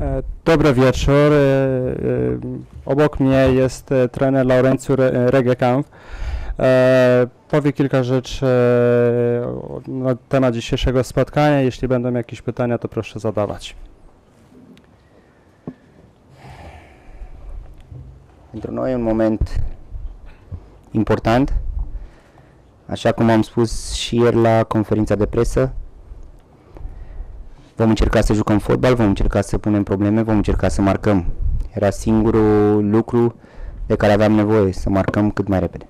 E, Dobry wieczór. E, e, Obok mnie jest trener Laurencu Re- Regekamp. Powie kilka rzeczy na temat dzisiejszego spotkania. Jeśli będą jakieś pytania, to proszę zadawać. Pentru noi un moment important, așa cum am spus și ieri la conferința de presă. Vom încerca să jucăm fotbal, vom încerca să punem probleme, vom încerca să marcăm. Era singurul lucru de care aveam nevoie, să marcăm cât mai repede.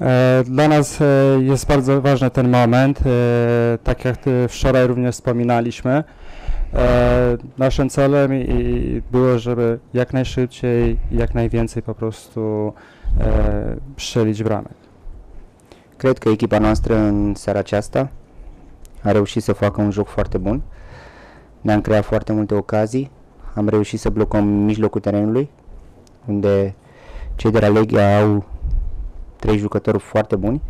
E, Dla nas e, jest bardzo ważny ten moment. E, Tak jak wczoraj również wspominaliśmy, naszym celem było, żeby jak najszybciej i jak najwięcej po prostu strzelić bramek. Cred că echipa noastră în seara aceasta a reușit să facă un joc foarte bun. Ne-am creat foarte multe ocazii, am reușit să blocăm mijlocul terenului, unde cei de la Legia au trei jucători foarte buni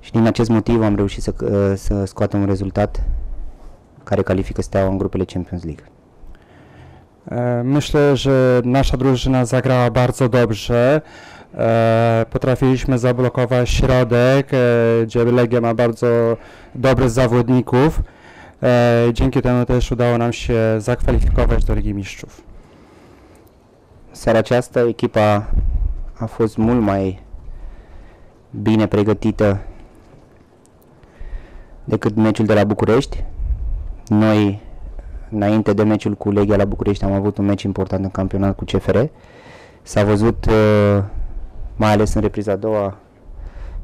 și din acest motiv am reușit să, uh, să scoatem un rezultat care califică Steaua în grupele Champions League. E, Myślę, że nasza drużyna zagrała bardzo dobrze. E, Potrafiliśmy zablokować środek, e, gdzie Legia ma bardzo dobrych zawodników. E, Dzięki temu też udało nam się zakwalifikować do Ligi Mistrzów. Seara aceasta echipa a fost mult mai bine pregătită decât meciul de la București. Noi, înainte de meciul cu Legia la București, am avut un meci important în campionat cu CFR. S-a văzut, uh, mai ales în repriza a doua,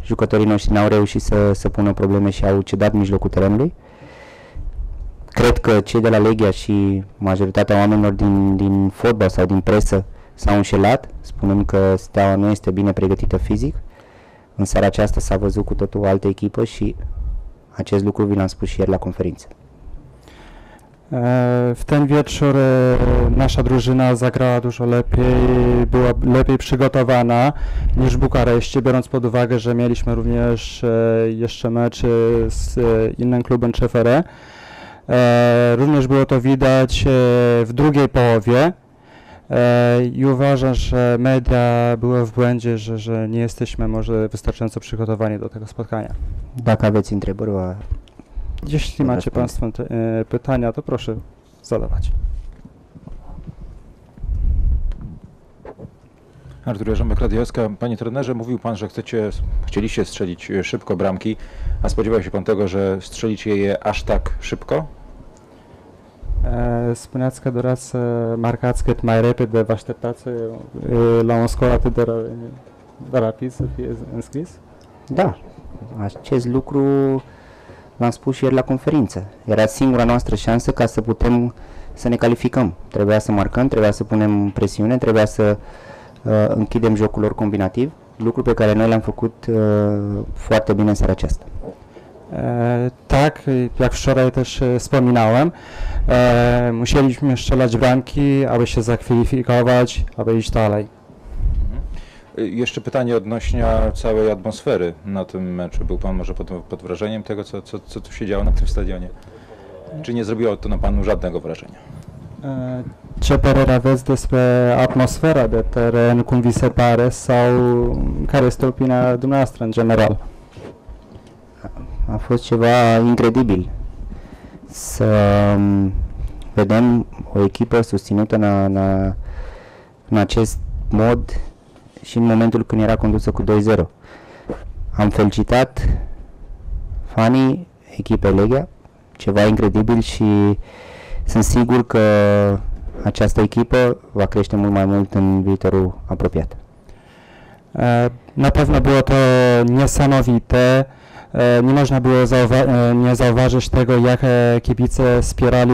jucătorii noștri n-au reușit să, să pună probleme și au cedat mijlocul terenului. Cred că cei de la Legia și majoritatea oamenilor din, din fotbal sau din presă s-au înșelat, spunând că Steaua nu este bine pregătită fizic. În seara aceasta s-a văzut cu totul o altă echipă și acest lucru vi l-am spus și ieri la conferință. E, W ten wieczór e, nasza drużyna zagrała dużo lepiej, była lepiej przygotowana niż w Bukareszcie, biorąc pod uwagę, że mieliśmy również e, jeszcze mecz z innym klubem Czefere. Również było to widać w drugiej połowie i uważam, że media były w błędzie, że, że nie jesteśmy może wystarczająco przygotowani do tego spotkania. Dacă aveți întrebări, Jeśli macie. Państwo te, e, pytania, to proszę zadawać. Artur Jarząbek, Radiowska. Panie trenerze, mówił Pan, że chcecie, chcieliście strzelić e, szybko bramki, a spodziewał się Pan tego, że strzelicie je aż tak szybko? Uh, spuneați că doreați să marcați cât mai repede, vă așteptați la un scor atât de, de rapid să fie înscris? Da, acest lucru l-am spus și ieri la conferință. Era singura noastră șansă ca să putem să ne calificăm. Trebuia să marcăm, trebuia să punem presiune, trebuia să uh, închidem jocul lor combinativ, lucru pe care noi l-am făcut uh, foarte bine în seara aceasta. E, tak, i jak wczoraj też e, wspominałem, e, musieliśmy strzelać bramki, aby się zakwalifikować, aby iść dalej. E, Jeszcze pytanie odnośnie całej atmosfery na tym meczu. Był Pan może pod, pod wrażeniem tego, co, co, co tu się działo na tym stadionie? Czy nie zrobiło to na Panu żadnego wrażenia? Ce părere aveți despre atmosfera de teren, cum vi se pare, sau care este opinia dumneavoastră în general? A fost ceva incredibil să um, vedem o echipă susținută în, în, în acest mod și în momentul când era condusă cu 2-0. Am felicitat fanii echipei Legia, ceva incredibil și sunt sigur că această echipă va crește mult mai mult în viitorul apropiat. E, Na pewno było to niesamowite. E, Nie można było zauwa- e, nie zauważyć tego, jak e, kibice wspierali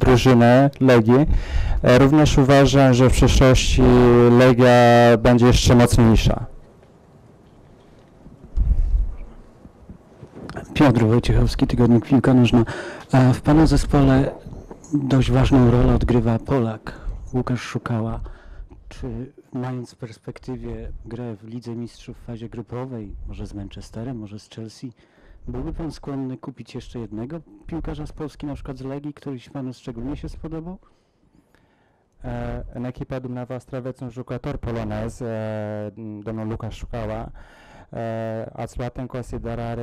drużynę Legii. Również uważam, że w przyszłości Legia będzie jeszcze mocniejsza. Piotr Wojciechowski, Tygodnik Piłka Nożna. W Pana zespole dość ważną rolę odgrywa Polak, Łukasz Szukała. Czy mając w perspektywie grę w Lidze Mistrzów w fazie grupowej, może z Manchesterem, może z Chelsea, Byłby pan skłonny kupić jeszcze jednego piłkarza z Polski, na przykład z Legii, któryś panu szczególnie się spodobał? În echipa dumneavoastră aveți un jucător polonez, eh, domnul Lucas Șucaua. Eh, Ați luat în considerare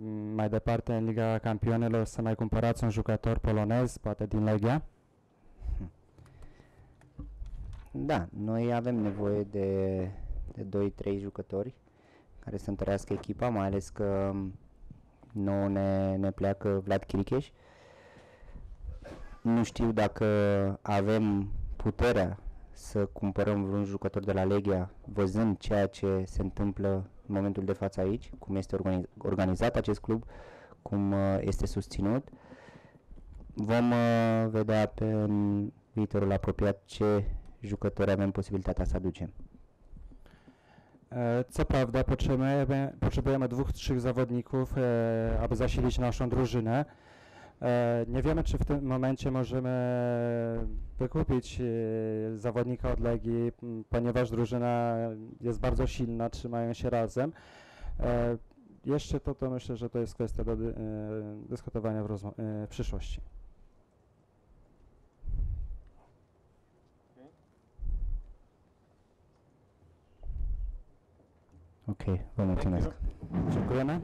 m, mai departe în Liga Campionelor să mai cumpărați un jucător polonez, poate din Legia? Da, noi avem nevoie de, de 2-3 jucători care să întărească echipa, mai ales că nouă ne, ne pleacă Vlad Chiricheș. Nu știu dacă avem puterea să cumpărăm vreun jucător de la Legia, văzând ceea ce se întâmplă în momentul de față aici, cum este organiz- organizat acest club, cum uh, este susținut. Vom uh, vedea pe în viitorul apropiat ce jucători avem posibilitatea să aducem. E, Co prawda potrzebujemy, potrzebujemy dwóch, trzech zawodników, e, aby zasilić naszą drużynę. E, Nie wiemy, czy w tym momencie możemy wykupić zawodnika od Legii, ponieważ drużyna jest bardzo silna, trzymają się razem. Jeszcze to, to myślę, że to jest kwestia do dy- dyskutowania w, w przyszłości. Ok, vă mulțumesc. Dziękujemy.